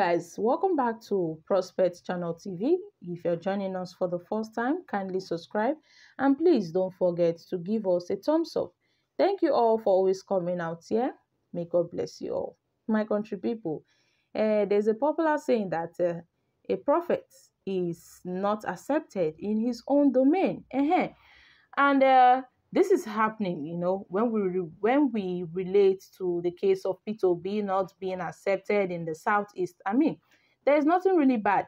guys, welcome back to Prospect Channel TV. If you're joining us for the first time, kindly subscribe and please don't forget to give us a thumbs up. Thank you all for always coming out here. May God bless you all. My country people, uh, there's a popular saying that uh, a prophet is not accepted in his own domain. Uh -huh. And uh, this is happening, you know, when we when we relate to the case of Peter Obi not being accepted in the southeast. I mean, there is nothing really bad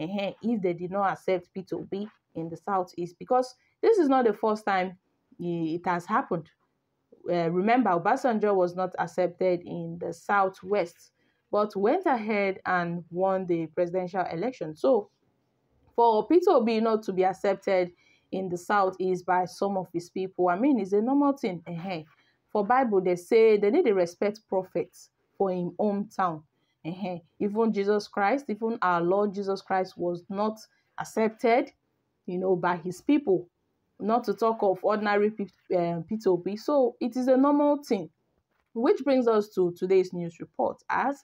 uh, if they did not accept Peter Obi in the southeast because this is not the first time it has happened. Uh, remember, Obasanjo was not accepted in the southwest, but went ahead and won the presidential election. So, for Peter Obi not to be accepted in the south is by some of his people. I mean, it's a normal thing. Uh-huh. For Bible, they say they need to respect prophets for him hometown. Uh-huh. Even Jesus Christ, even our Lord Jesus Christ was not accepted, you know, by his people. Not to talk of ordinary uh, Peter Obi. So it is a normal thing. Which brings us to today's news report as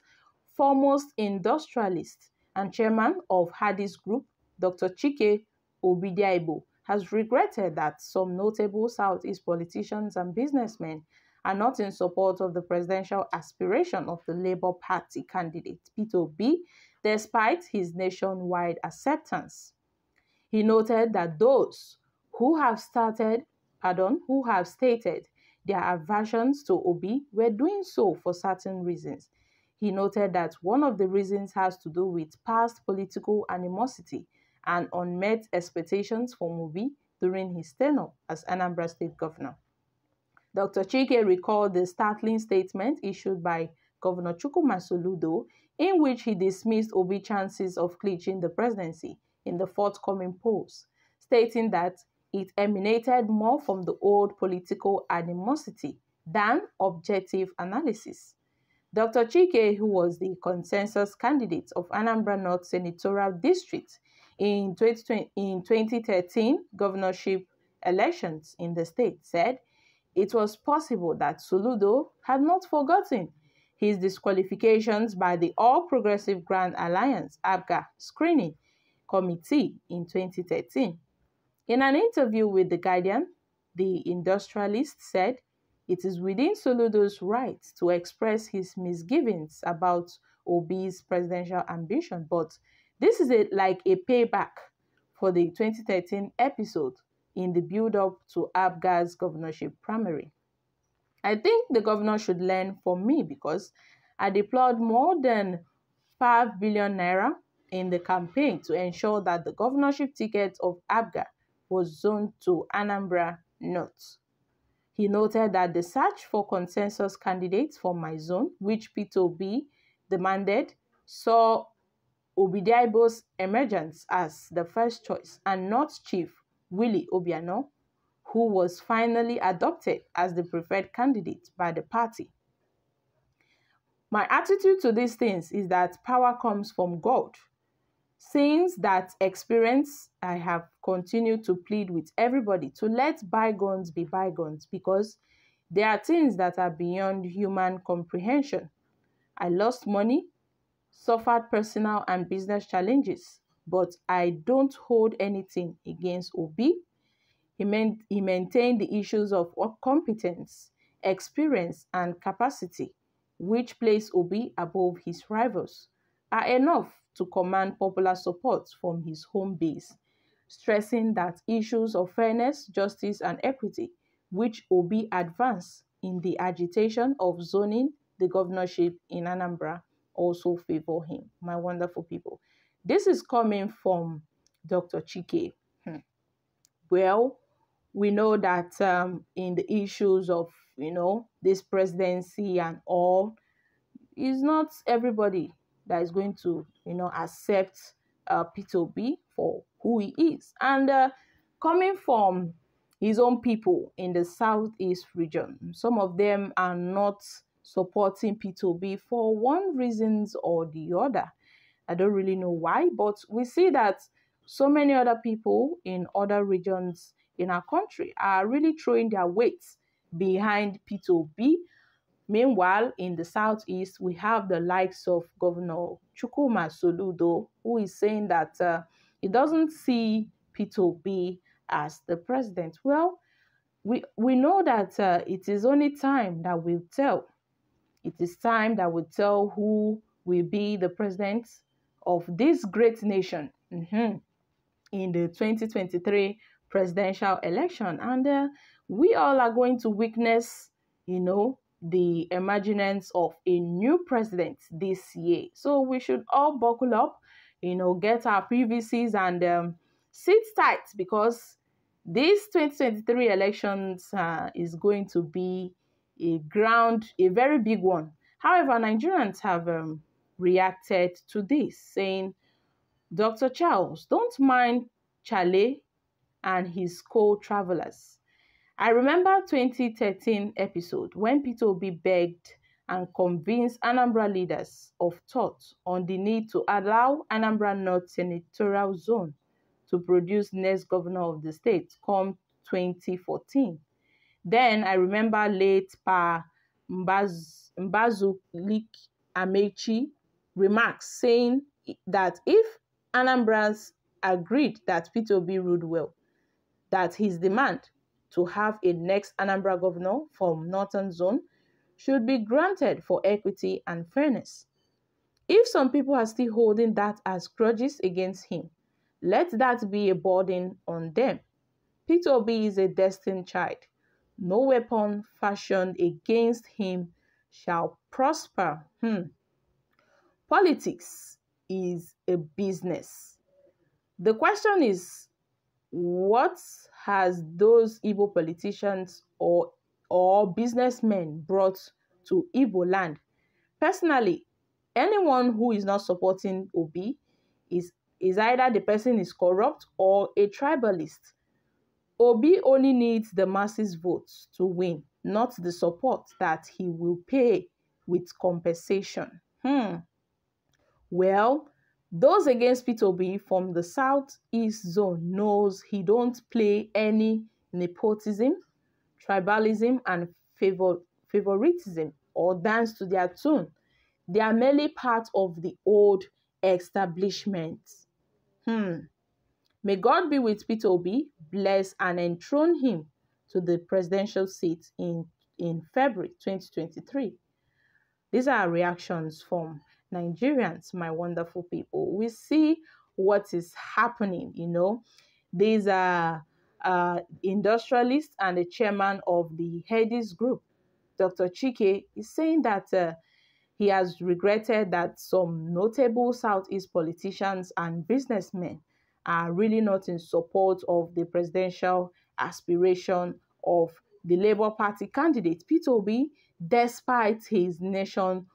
foremost industrialist and chairman of Hardis Group, Dr. Chike Obidigbo, has regretted that some notable Southeast politicians and businessmen are not in support of the presidential aspiration of the Labour Party candidate, Peter Obi, despite his nationwide acceptance. He noted that those who have started, pardon, who have stated their aversions to Obi were doing so for certain reasons. He noted that one of the reasons has to do with past political animosity and unmet expectations for Mubi during his tenure as Anambra State Governor. Dr. Chike recalled the startling statement issued by Governor Chukwuma Soludo in which he dismissed Obi's chances of clinching the presidency in the forthcoming polls, stating that it emanated more from the old political animosity than objective analysis. Dr. Chike, who was the consensus candidate of Anambra North Senatorial District, in, 2020, in 2013 governorship elections in the state said it was possible that Soludo had not forgotten his disqualifications by the All Progressive Grand Alliance APGA screening committee in 2013. In an interview with The Guardian, the industrialist said it is within Soludo's right to express his misgivings about Obi's presidential ambition, but this is a, like a payback for the 2013 episode in the build-up to APGA's governorship primary. I think the governor should learn from me because I deployed more than 5 billion naira in the campaign to ensure that the governorship ticket of Abga was zoned to Anambra North. He noted that the search for consensus candidates for my zone, which Peter Obi demanded, saw Obidigbo's emergence as the first choice and not Chief Willie Obiano, who was finally adopted as the preferred candidate by the party. My attitude to these things is that power comes from God. Since that experience, I have continued to plead with everybody to let bygones be bygones because there are things that are beyond human comprehension. I lost money, suffered personal and business challenges, but I don't hold anything against Obi. He, meant, he maintained the issues of competence, experience, and capacity, which place Obi above his rivals, are enough to command popular support from his home base, stressing that issues of fairness, justice, and equity, which Obi advanced in the agitation of zoning the governorship in Anambra, also favor him, my wonderful people. This is coming from Dr. Chike. Hmm. Well, we know that um, in the issues of, you know, this presidency and all, it's not everybody that is going to, you know, accept uh, Peter Obi for who he is. And uh, coming from his own people in the southeast region, some of them are not supporting Peter Obi for one reasons or the other. I don't really know why, but we see that so many other people in other regions in our country are really throwing their weight behind Peter Obi Meanwhile, in the southeast, we have the likes of Governor Chukwuma Soludo, who is saying that uh, he doesn't see Peter Obi as the president. Well, we, we know that uh, it is only time that will tell. It is time that we tell who will be the president of this great nation mm -hmm, in the 2023 presidential election. And uh, we all are going to witness, you know, the emergence of a new president this year. So we should all buckle up, you know, get our PVCs and um, sit tight because this 2023 elections uh, is going to be a ground, a very big one. However, Nigerians have um, reacted to this, saying, Dr. Charles, don't mind Chale and his co-travelers. I remember 2013 episode when Peter Obi begged and convinced Anambra leaders of thought on the need to allow Anambra North Senatorial Zone to produce next governor of the state come 2014. Then I remember late Pa Mbaz, Mbazulike Amechi remarks saying that if Anambras agreed that Peter Obi ruled well, that his demand to have a next Anambra governor from Northern Zone should be granted for equity and fairness. If some people are still holding that as grudges against him, let that be a burden on them. Peter Obi is a destined child. No weapon fashioned against him shall prosper. Hmm. Politics is a business. The question is, what has those Igbo politicians or or businessmen brought to Igbo land? Personally, anyone who is not supporting Obi is is either the person is corrupt or a tribalist. Obi only needs the masses' votes to win, not the support that he will pay with compensation. Hmm. Well, those against Peter Obi from the southeast zone knows he don't play any nepotism, tribalism, and favor favoritism or dance to their tune. They are merely part of the old establishment. Hmm. May God be with Peter Obi, bless and enthrone him to the presidential seat in, in February 2023. These are reactions from Nigerians, my wonderful people. We see what is happening, you know. These are uh, industrialist and the chairman of the Hardis group, Dr. Chike, is saying that uh, he has regretted that some notable Southeast politicians and businessmen are really not in support of the presidential aspiration of the Labour Party candidate, Peter Obi, despite his nationwide